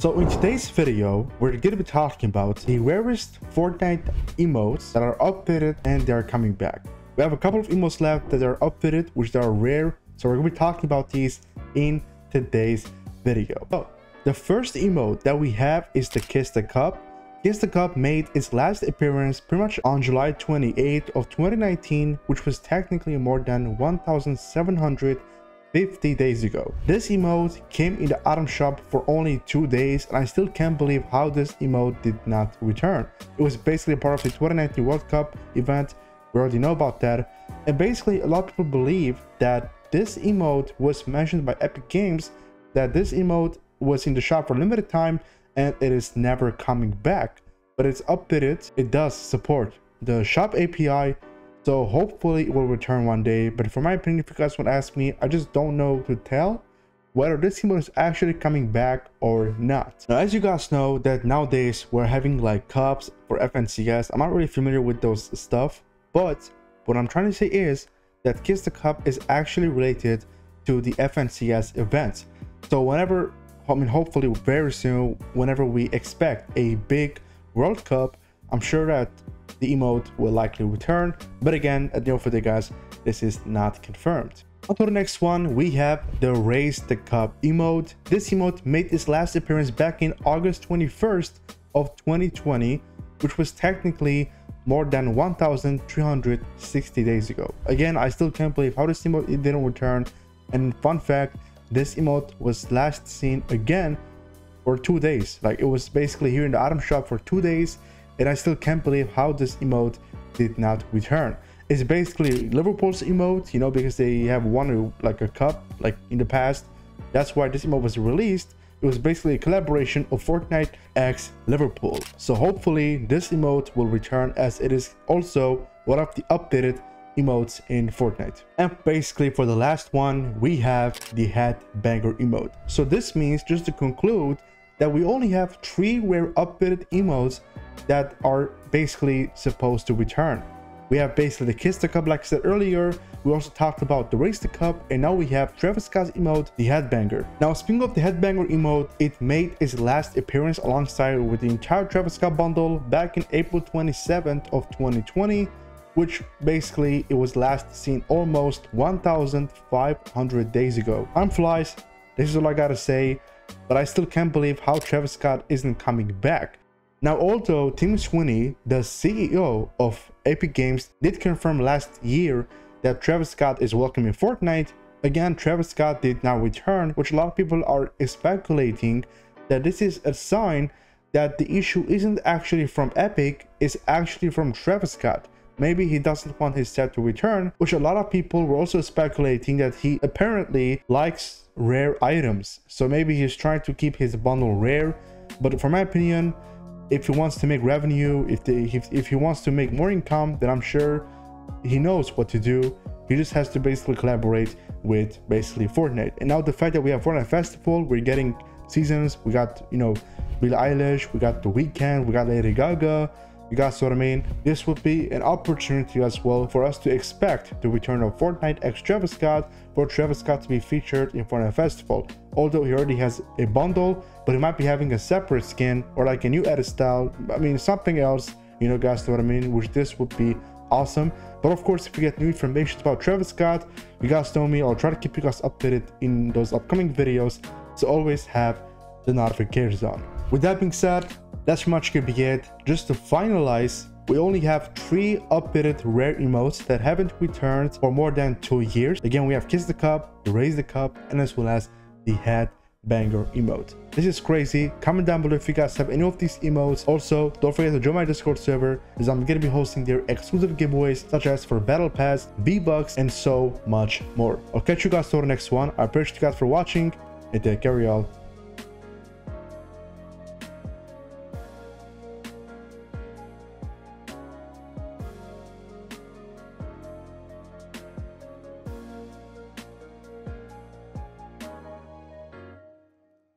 So in today's video, we're going to be talking about the rarest Fortnite emotes that are updated and they are coming back. We have a couple of emotes left that are updated, which are rare. So we're going to be talking about these in today's video. So the first emote that we have is the Kiss the Cup. Kiss the Cup made its last appearance pretty much on July 28th of 2019, which was technically more than 1,750 days ago. This emote came in the item shop for only two days and I still can't believe how this emote did not return. It was basically part of the 2019 World Cup event, we already know about that, and basically a lot of people believe that this emote was mentioned by Epic Games, that this emote was in the shop for limited time and it is never coming back but it's updated it does support the shop api so hopefully it will return one day but for my opinion if you guys want to ask me i just don't know to tell whether this emote is actually coming back or not. Now as you guys know that nowadays we're having like cups for fncs i'm not really familiar with those stuff but what i'm trying to say is that kiss the cup is actually related to the fncs event. So whenever I mean, hopefully very soon, whenever we expect a big World Cup, I'm sure that the emote will likely return. But again, at the end of the day, guys, this is not confirmed. On to the next one, we have the Raise the Cup emote. This emote made its last appearance back in August 21st of 2020, which was technically more than 1,360 days ago. Again, I still can't believe how this emote didn't return. And fun fact, this emote was last seen again for two days like it was basically here in the item shop for two days and i still can't believe how this emote did not return it's basically liverpool's emote you know because they have won like a cup like in the past that's why this emote was released it was basically a collaboration of Fortnite x Liverpool. So hopefully this emote will return as it is also one of the updated emotes in Fortnite. And basically for the last one, we have the headbanger emote. So this means just to conclude that we only have three rare updated emotes that are basically supposed to return. We have basically the Kiss the Cup like I said earlier, we also talked about the Raise the Cup, and now we have Travis Scott's emote, the Headbanger. Now speaking of the Headbanger emote, it made its last appearance alongside with the entire Travis Scott bundle back in April 27th of 2020 which basically it was last seen almost 1,500 days ago. I'm Flies, this is all I gotta say, but I still can't believe how Travis Scott isn't coming back. Now, although Tim Sweeney, the CEO of Epic Games, did confirm last year that Travis Scott is welcoming Fortnite, again, Travis Scott did not return, which a lot of people are speculating that this is a sign that the issue isn't actually from Epic, it's actually from Travis Scott. Maybe he doesn't want his set to return, which a lot of people were also speculating that he apparently likes rare items. So maybe he's trying to keep his bundle rare. But for my opinion, if he wants to make revenue, if, if, if he wants to make more income, then I'm sure he knows what to do. He just has to basically collaborate with basically Fortnite. And now the fact that we have Fortnite Festival, we're getting seasons, we got, you know, Billie Eilish, we got The Weeknd, we got Lady Gaga, you guys know what I mean? This would be an opportunity as well for us to expect the return of Fortnite X Travis Scott for Travis Scott to be featured in Fortnite Festival. Although he already has a bundle, but he might be having a separate skin or like a new edit style. I mean, something else, you know, guys know what I mean? Which this would be awesome. But of course, if you get new information about Travis Scott, you guys know me. I'll try to keep you guys updated in those upcoming videos. So always have the notifications on. With that being said, that's much could be it. Just to finalize, we only have three updated rare emotes that haven't returned for more than two years. Again, we have Kiss the Cup, Raise the Cup, and as well as the Head Banger emote. This is crazy. Comment down below if you guys have any of these emotes. Also, don't forget to join my Discord server as I'm going to be hosting their exclusive giveaways such as for Battle Pass, V-Bucks, and so much more. I'll catch you guys for the next one. I appreciate you guys for watching and take care y'all.